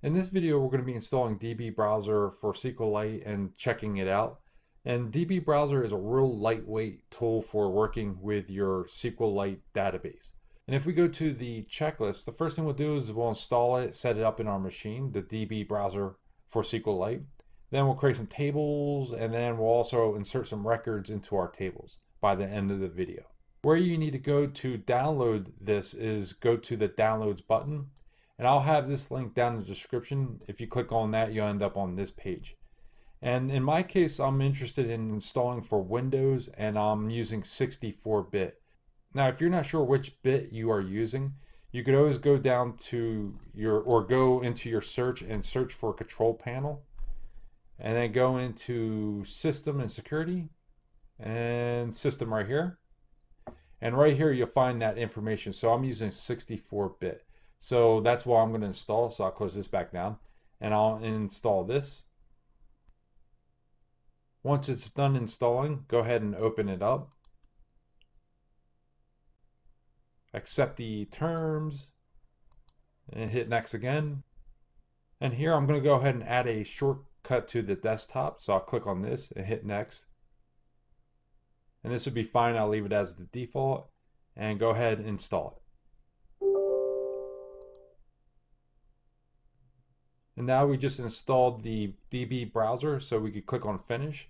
In this video, we're going to be installing DB Browser for SQLite and checking it out. And DB Browser is a real lightweight tool for working with your SQLite database. And if we go to the checklist, the first thing we'll do is we'll install it, set it up in our machine, the DB Browser for SQLite. Then we'll create some tables, and then we'll also insert some records into our tables by the end of the video. Where you need to go to download this is go to the downloads button and I'll have this link down in the description. If you click on that, you'll end up on this page. And in my case, I'm interested in installing for Windows and I'm using 64-bit. Now, if you're not sure which bit you are using, you could always go down to your, or go into your search and search for control panel. And then go into system and security and system right here. And right here, you'll find that information. So I'm using 64-bit. So that's what I'm going to install. So I'll close this back down and I'll install this. Once it's done installing, go ahead and open it up. Accept the terms and hit next again. And here I'm going to go ahead and add a shortcut to the desktop. So I'll click on this and hit next. And this would be fine. I'll leave it as the default and go ahead and install it. And now we just installed the DB browser so we could click on finish.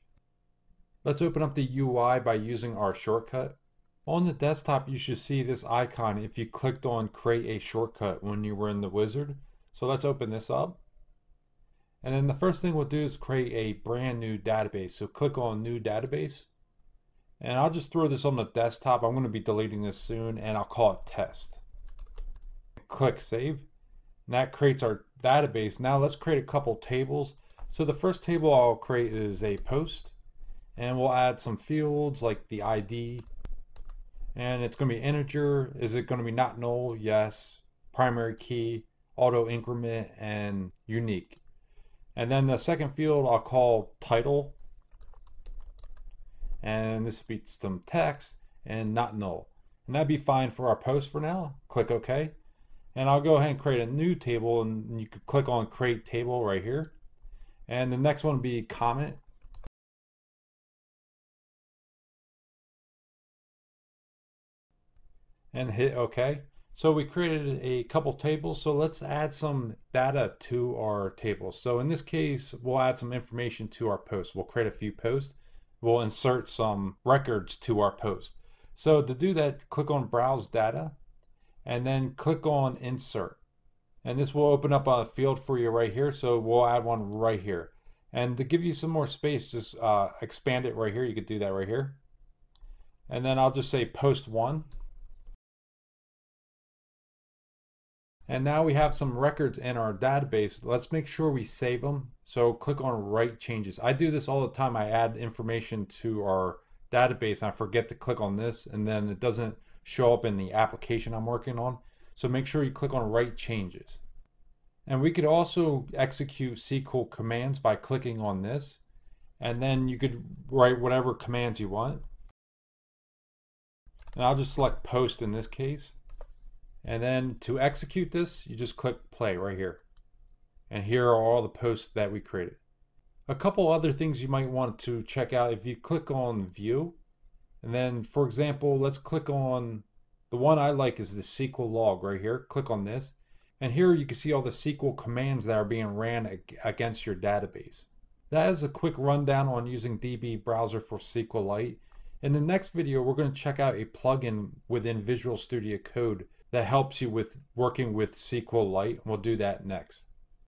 Let's open up the UI by using our shortcut. On the desktop, you should see this icon if you clicked on create a shortcut when you were in the wizard. So let's open this up. And then the first thing we'll do is create a brand new database. So click on new database. And I'll just throw this on the desktop. I'm going to be deleting this soon and I'll call it test. Click save. And that creates our database. Now let's create a couple tables. So the first table I'll create is a post and we'll add some fields like the ID and it's going to be integer. Is it going to be not null? Yes. Primary key, auto increment, and unique. And then the second field I'll call title. And this will be some text and not null. And that'd be fine for our post for now. Click OK. And I'll go ahead and create a new table and you could click on create table right here. And the next one would be comment. And hit OK. So we created a couple tables. So let's add some data to our tables. So in this case, we'll add some information to our post. We'll create a few posts. We'll insert some records to our post. So to do that, click on Browse Data and then click on insert. And this will open up a field for you right here. So we'll add one right here. And to give you some more space, just uh, expand it right here. You could do that right here. And then I'll just say post one. And now we have some records in our database. Let's make sure we save them. So click on write changes. I do this all the time. I add information to our database. I forget to click on this and then it doesn't show up in the application I'm working on. So make sure you click on write changes. And we could also execute SQL commands by clicking on this. And then you could write whatever commands you want. And I'll just select post in this case. And then to execute this, you just click play right here. And here are all the posts that we created. A couple other things you might want to check out if you click on view and then, for example, let's click on the one I like is the SQL log right here. Click on this. And here you can see all the SQL commands that are being ran against your database. That is a quick rundown on using DB Browser for SQLite. In the next video, we're going to check out a plugin within Visual Studio Code that helps you with working with SQLite. And we'll do that next.